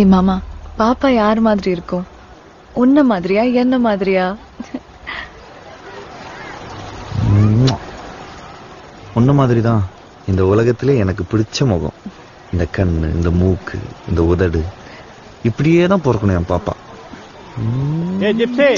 ஏ மாமா பாப்பா யார் மாதிரி இருக்கும் உன்ன மாதிரியா என்ன மாதிரியா? உன்ன மாதிரி தான் இந்த உலகத்திலே எனக்கு பிடிச்ச முகம். இந்த கண்ணு இந்த மூக்கு இந்த உதடு. இப்படியே தான் பிறக்கணும் என் பாப்பா. ஏ ஜிப்சி.